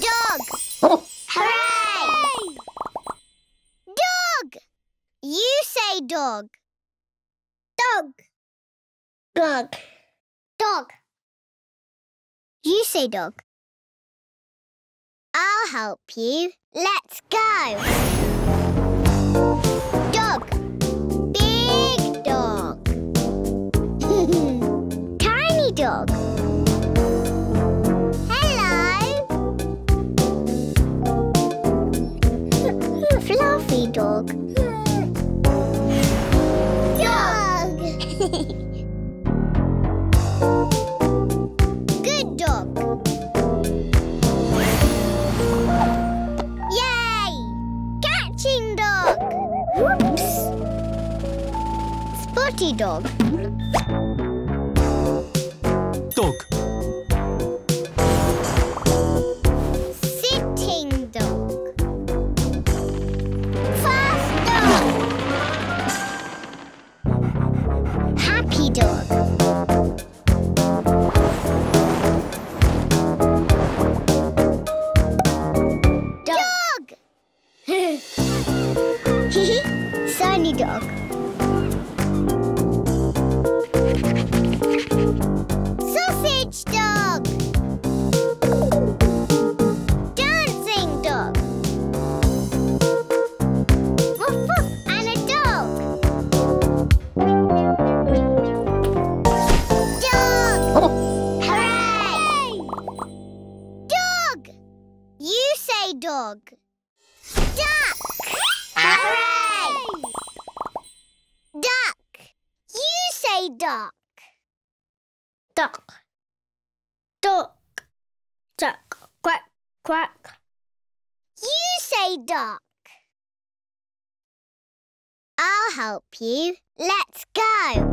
Dog! Hooray! Dog! You say dog. Dog. Dog. Dog. You say dog. I'll help you. Let's go. Dog. Dog. Quack. You say duck. I'll help you. Let's go.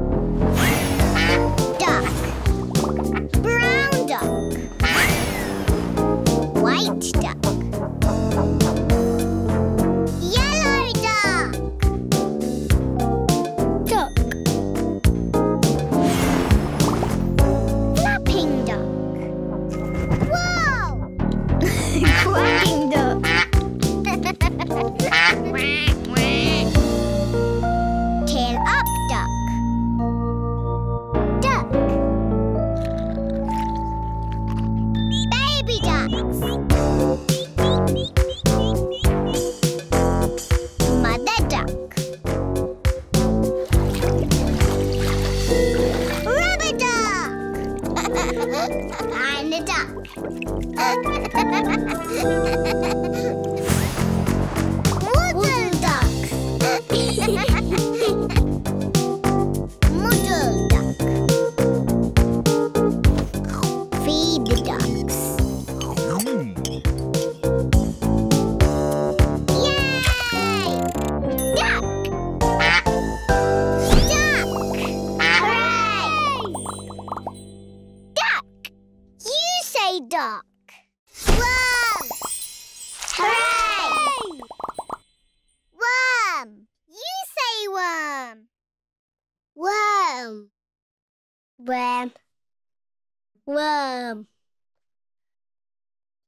Worm.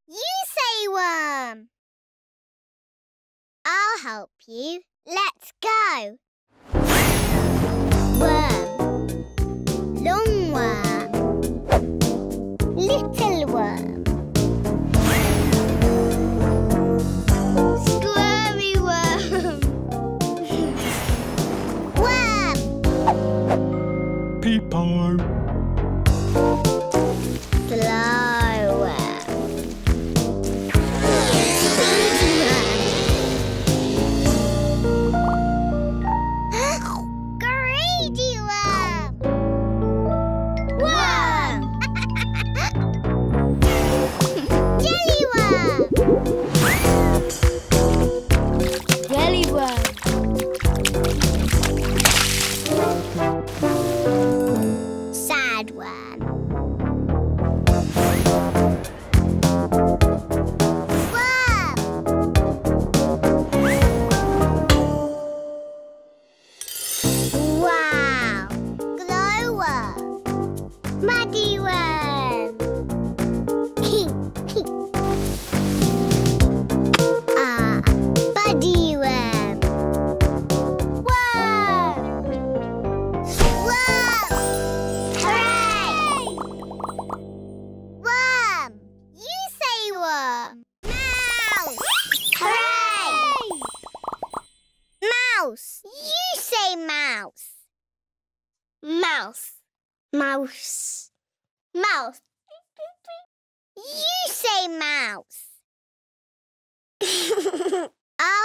You say worm. I'll help you. Let's go. Worm. Long worm. Little worm. Squirmy worm. worm. Peepo.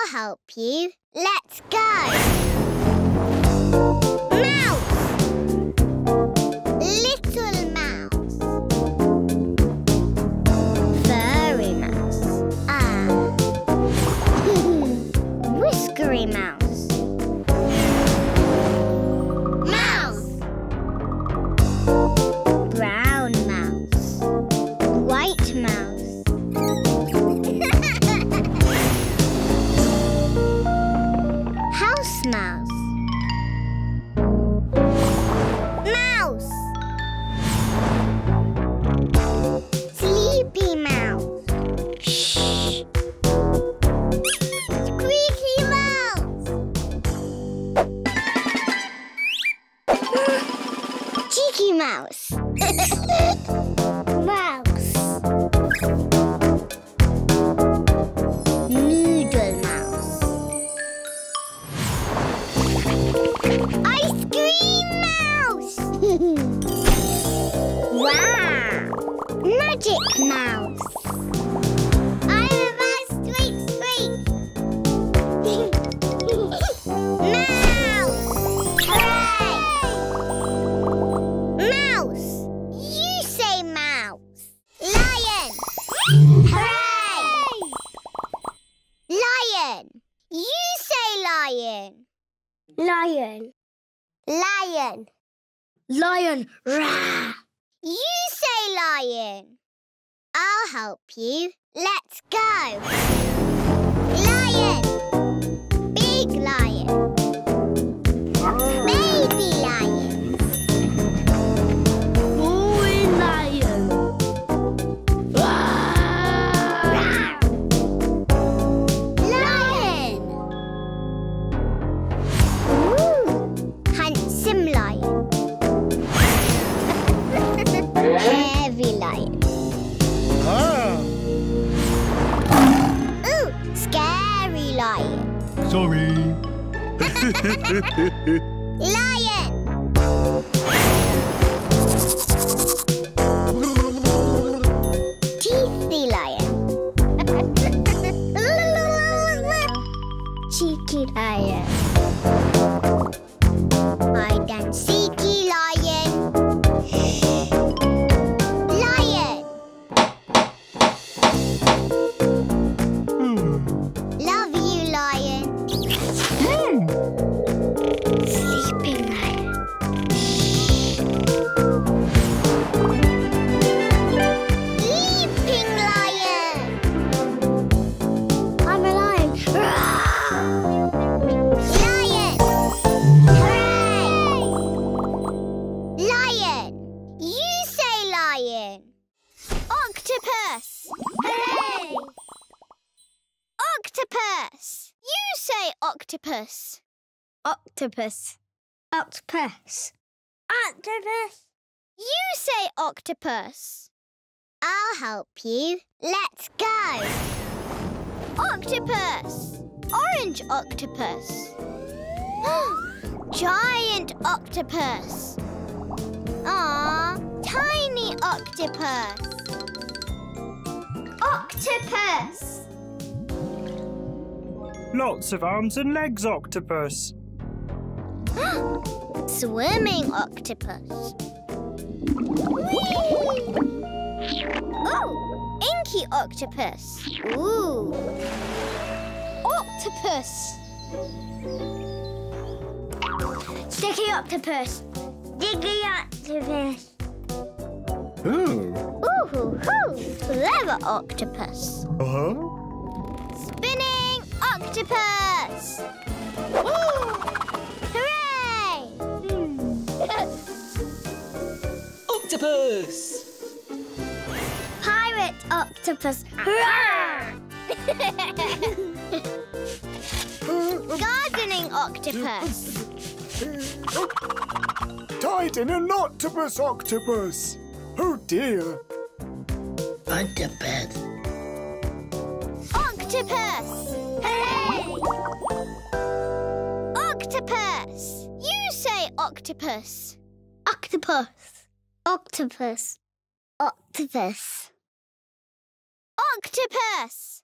I'll help you. Let's go. Mouse. Wow. Magic mouse. I'm a. Squeak, squeak. mouse. Hooray! Mouse. You say mouse. Lion. Hooray! Lion. You say lion. Lion. Lion. Lion. Rah. You say lion. I'll help you. Let's go. Sorry. Octopus. Octopus. Octopus. You say octopus. I'll help you. Let's go. Octopus. Orange octopus. Giant octopus. Aw, tiny octopus. Octopus. Lots of arms and legs, octopus. Swimming octopus. Oh, inky octopus. Ooh. Octopus. Sticky octopus. Sticky octopus. Oh. Ooh, hoo, hoo. clever octopus. Uh-huh. Spinning octopus. Woo! Octopus! Pirate octopus. Gardening octopus. Tied in an octopus octopus. Oh dear. Octopus. Octopus. Hooray! Octopus. You say octopus. Octopus. Octopus. Octopus. Octopus!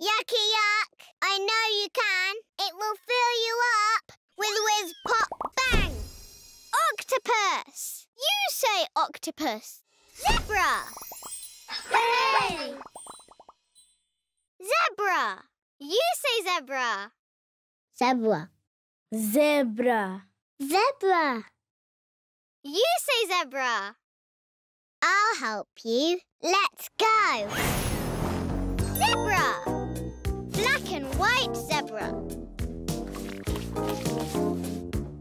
Yakka yak! I know you can. It will fill you up with whiz pop bang. Octopus! You say octopus. Zebra! Hey! Zebra! You say zebra. Zebra. Zebra. Zebra! You say zebra. I'll help you. Let's go. Zebra! Black and white zebra.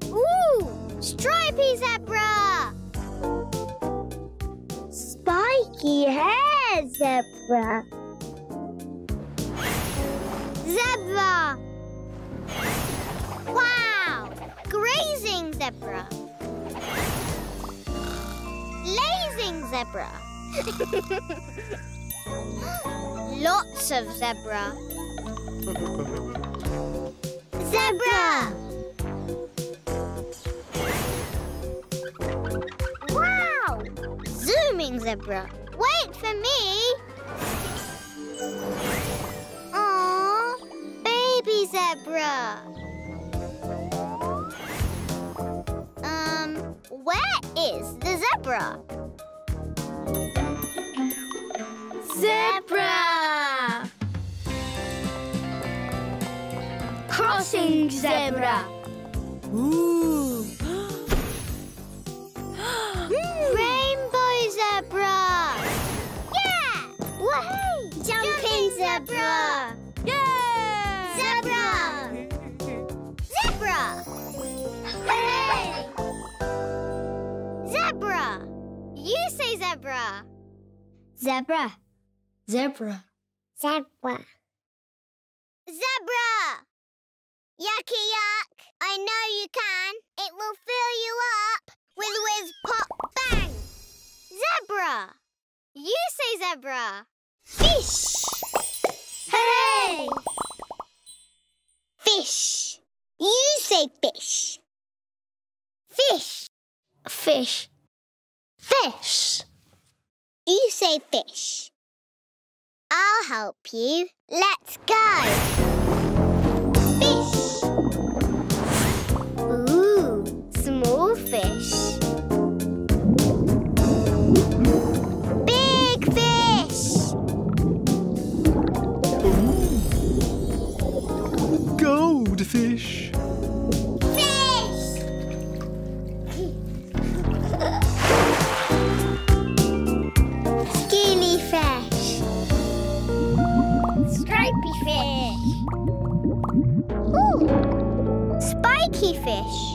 Ooh! Stripy zebra! Spiky hair zebra. Zebra! Wow! Grazing zebra. Zebra. Lots of zebra. Zebra! Wow! Zooming zebra. Wait for me. Aww, baby zebra. Um, where is the zebra? Zebra. Crossing zebra. Ooh. Rainbow zebra. Yeah! Wahey! Jumping zebra. Yeah! Zebra. Zebra. Zebra. Zebra. Zebra! Yakka yak! I know you can. It will fill you up with whiz pop bang. Zebra! You say zebra. Fish! Hey! Fish! You say fish. Fish! Fish. Fish. You say fish. I'll help you. Let's go. Fish. Ooh, small fish. Big fish. Goldfish. Fish.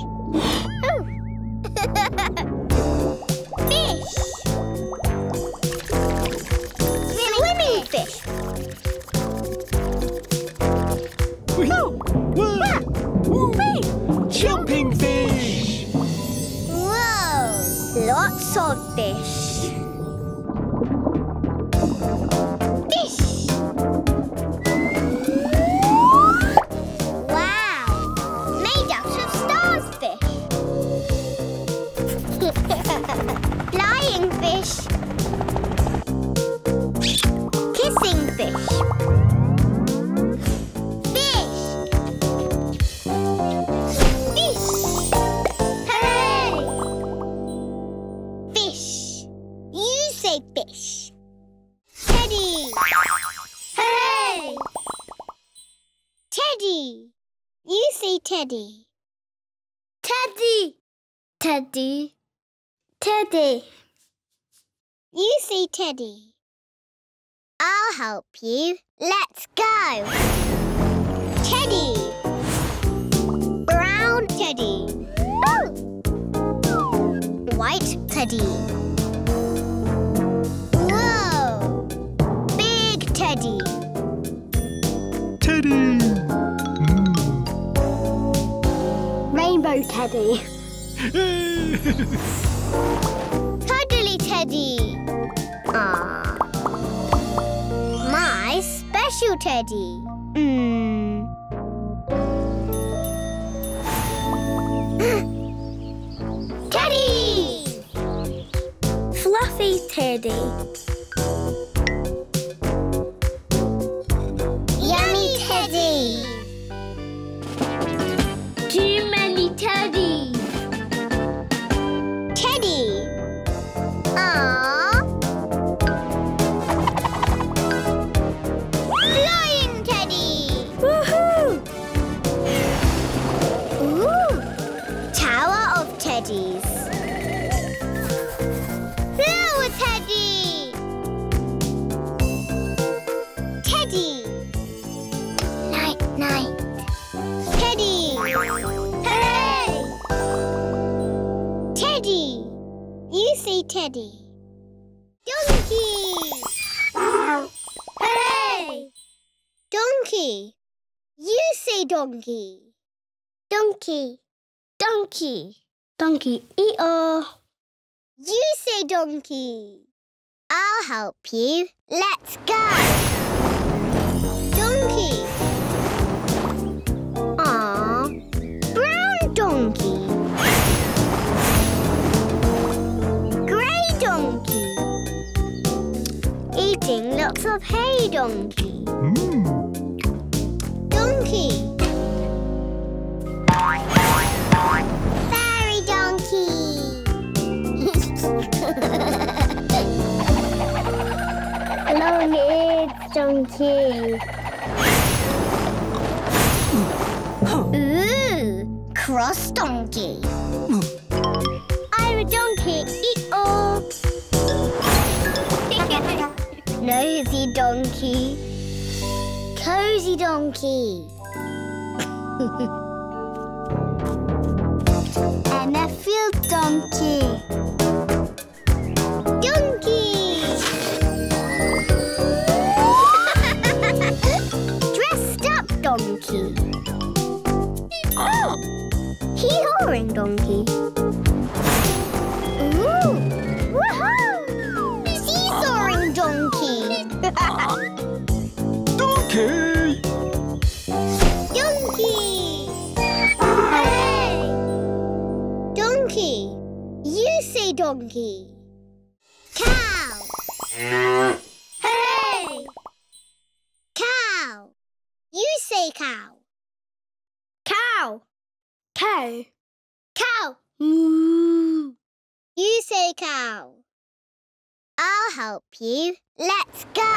Say fish. Teddy. Hey! Teddy. You say teddy. Teddy. Teddy. Teddy. You say teddy. I'll help you. Let's go. Teddy. Brown teddy. White teddy. Big teddy. Teddy. Mm. Rainbow Teddy. Cuddly teddy. Aww. My special teddy. Mmm. teddy! Yummy Teddy. Teddy. Donkey. Hey! Donkey. You say donkey. Donkey. Donkey. Donkey eat-all. You say donkey. I'll help you. Let's go. Lots of hay donkey. Mmm. Donkey. Fairy donkey. Long-eared donkey. Ooh, cross donkey. Hmm. I'm a donkey. Nosy donkey. Cozy donkey. and a field donkey. Donkey. Dressed up donkey. Oh, hee-hawing donkey. Donkey. Cow! Hey! Cow! You say cow. Cow. Cow. Cow! Moo. You say cow. I'll help you. Let's go.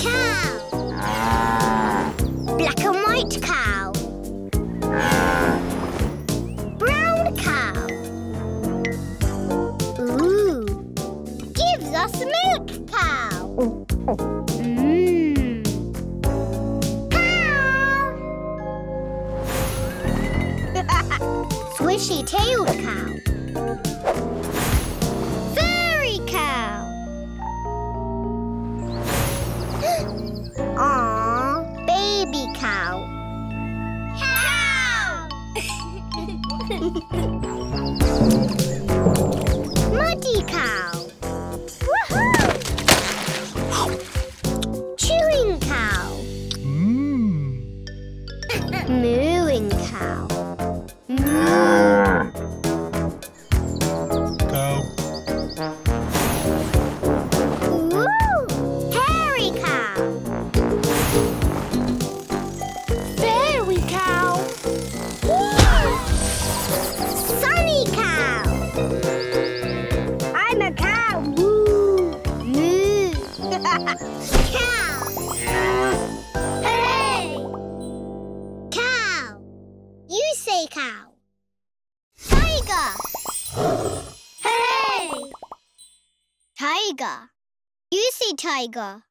Cow! Black and white cow. Milk hmm. cow. Mmm. Cow! Swishy tailed cow. Furry cow. Aww, baby cow. Cow! tiger.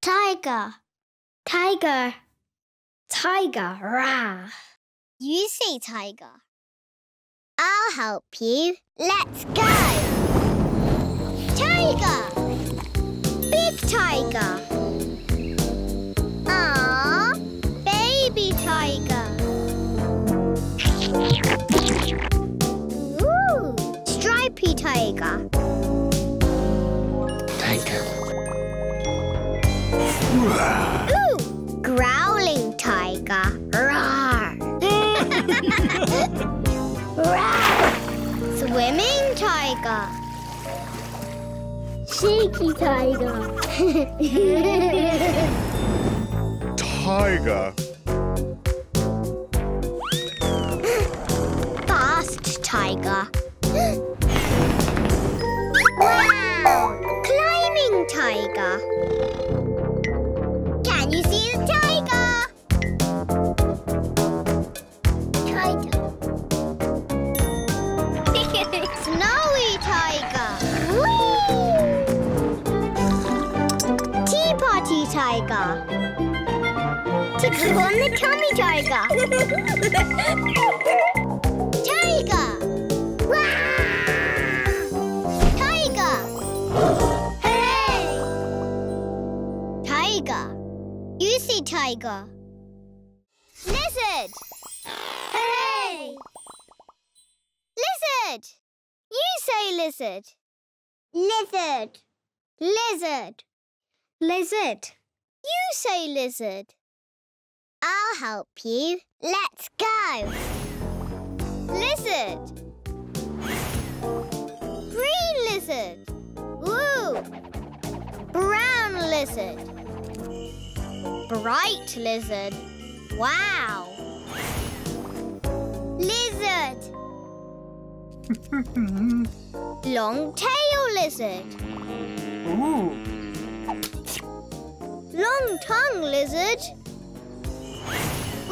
Tiger. Tiger. Tiger. Rah. You say tiger. I'll help you. Let's go. Tiger. Big tiger. Cheeky tiger. Tiger. Fast tiger. On the tummy tiger. Tiger! Tiger! Hey! Tiger. You see tiger. Lizard! Hey! Lizard! You say lizard. Lizard. Lizard. Lizard. You say lizard. I'll help you. Let's go. Lizard. Green lizard. Woo. Brown lizard. Bright lizard. Wow. Lizard. Long tail lizard. Ooh. Long tongue lizard.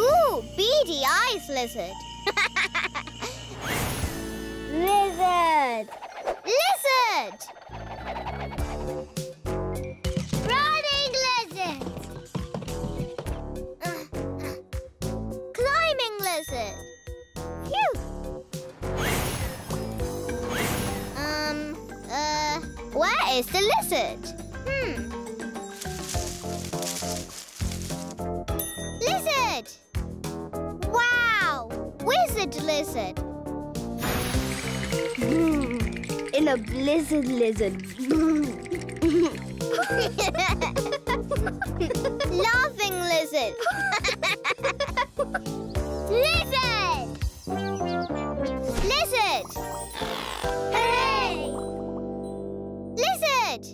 Ooh, beady eyes lizard. lizard. Lizard. Running lizard. Climbing lizard. Phew. Um, uh, where is the lizard? A blizzard lizard. Laughing lizard! lizard! Lizard! Hey! Lizard!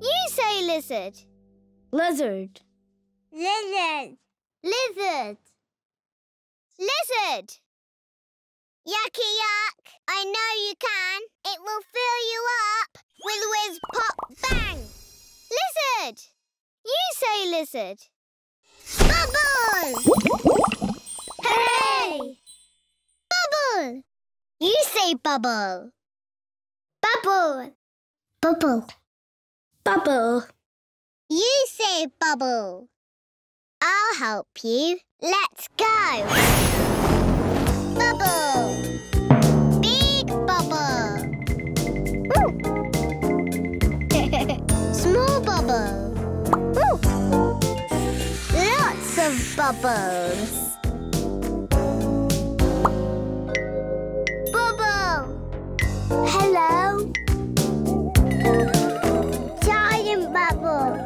You say lizard. Lizard. Lizard. Lizard. Lizard. Yakka yak. I know you can. It will fill you up with whiz pop bang. Lizard. You say lizard. Bubble. Hooray. Bubble. You say bubble. Bubble. Bubble. Bubble. You say bubble. I'll help you. Let's go. Bubble. Bubbles. Bubble. Hello. Giant bubble.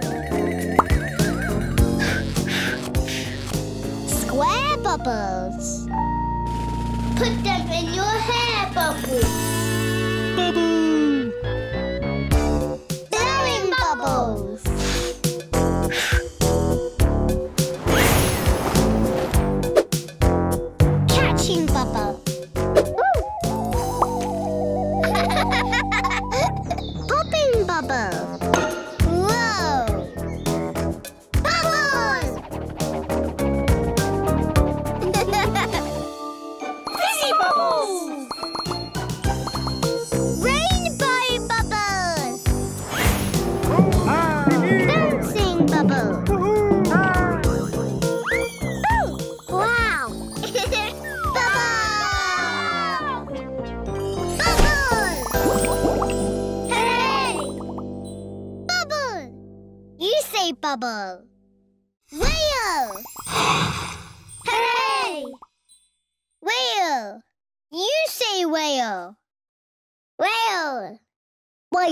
Square bubbles. Put them in your hair bubble. Bubble.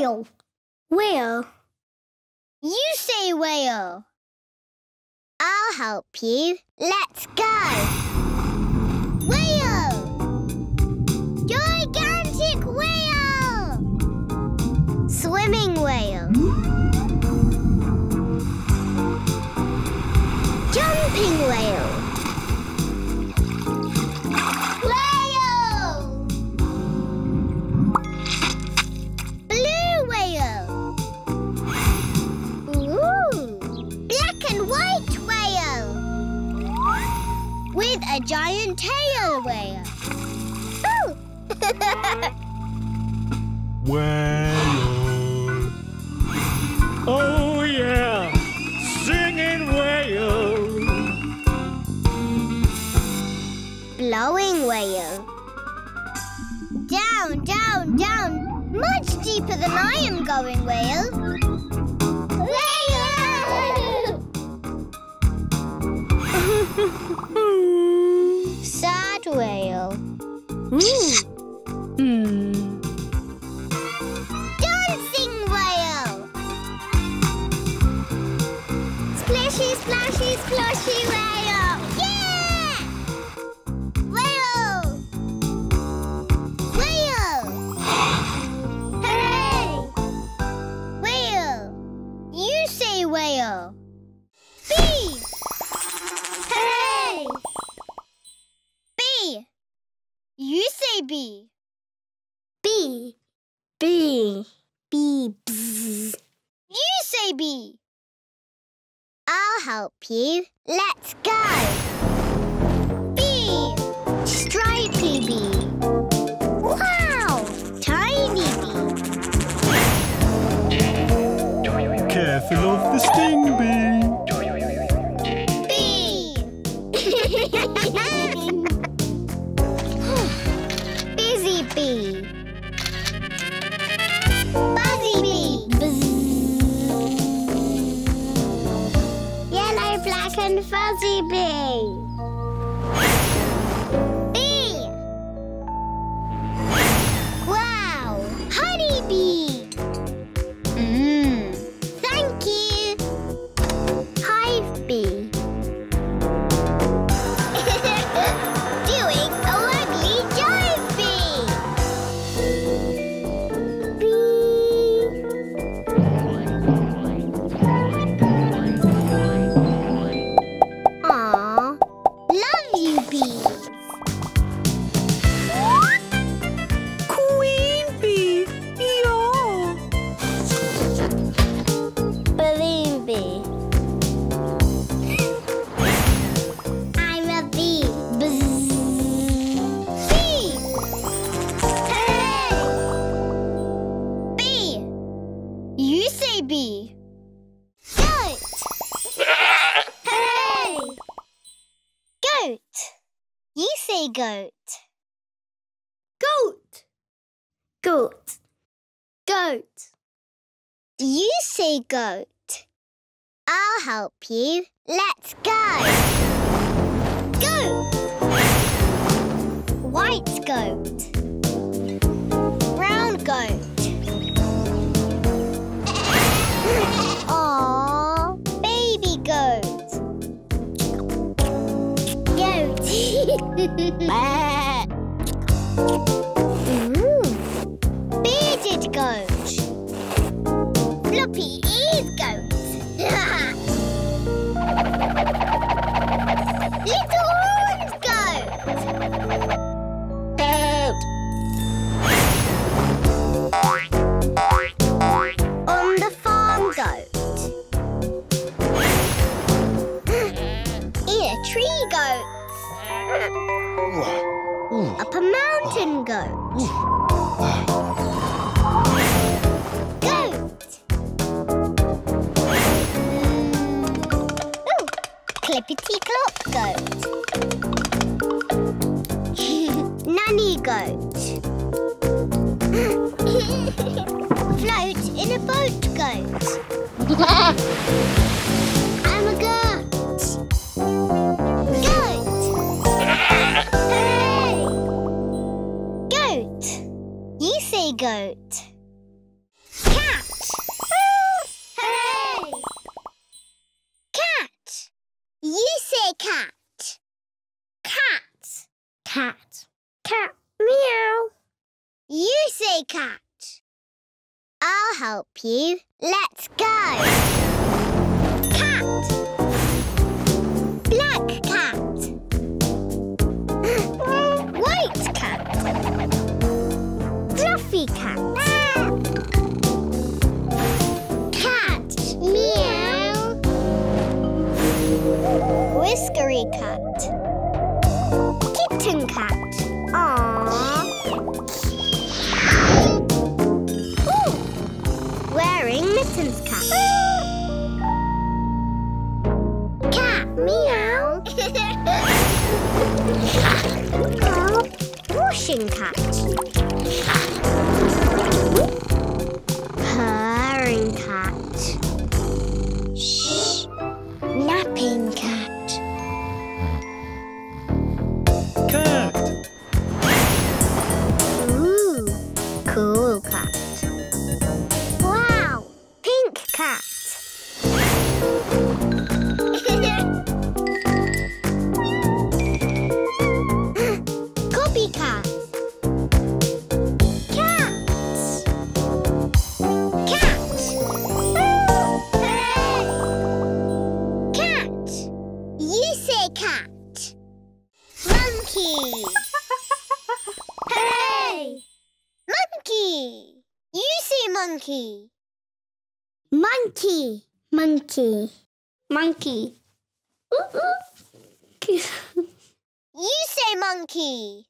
Whale. Whale. You say whale. I'll help you. Let's go. Whale. Gigantic whale. Swimming whale. Bee. Bee. Bzz. You say Bee. I'll help you. Let's go. Bee. Stripy Bee. Wow! Tiny Bee. Careful of the sting bee. Fuzzy Bee. goat. Do you say goat? I'll help you. Let's go! Goat! White goat. cat. I'll help you. Let's go. Cat. Black cat. White cat. Fluffy cat. cat. Meow. Whiskery cat. Kitten cat. Aww. ชินค่ะ Monkey. Monkey. You say monkey.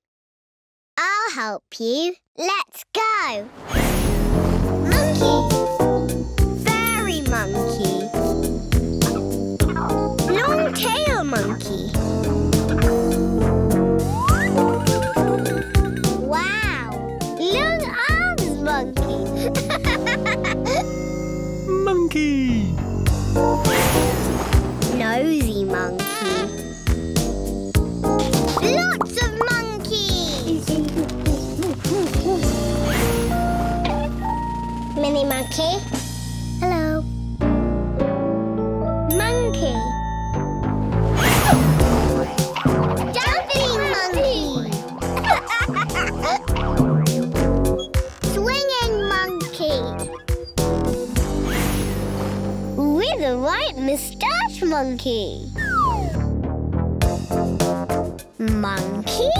I'll help you. Let's go. Monkey. Monkey?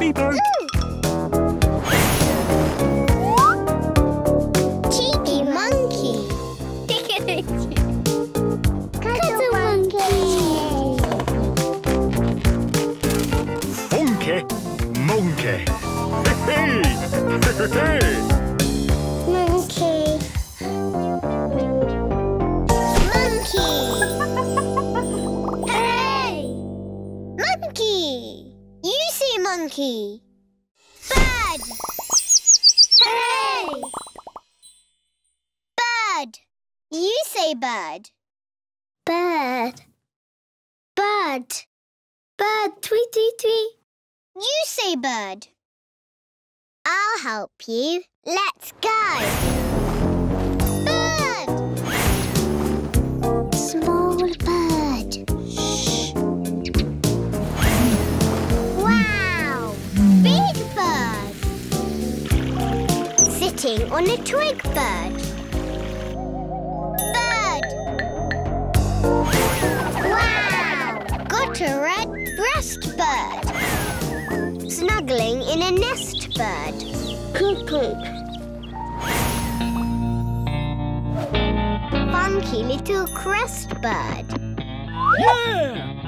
Beepo. Mm. Cheeky monkey. Cuddle monkey. Monkey. Monkey. Hey, hey. hey. Monkey. Bird. Hey! Bird. You say bird. Bird. Bird. Bird. Tweet, tweet, tweet. You say bird. I'll help you. Let's go. Sitting on a twig bird. Bird. Wow. Got a red breast bird snuggling in a nest bird. Cuckoo. Funky little crest bird. Yeah.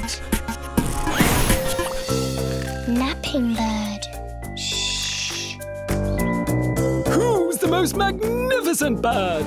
Bird. Napping bird. Shh. Who's the most magnificent bird?